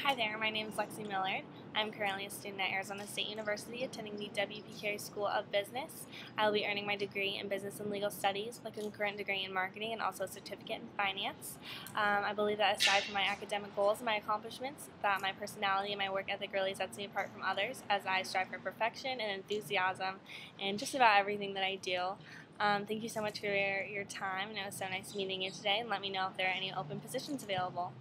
Hi there, my name is Lexie Millard. I'm currently a student at Arizona State University attending the W.P. School of Business. I will be earning my degree in Business and Legal Studies with a concurrent degree in Marketing and also a certificate in Finance. Um, I believe that aside from my academic goals and my accomplishments, that my personality and my work ethic really sets me apart from others as I strive for perfection and enthusiasm in just about everything that I do. Um, thank you so much for your, your time, and it was so nice meeting you today, and let me know if there are any open positions available.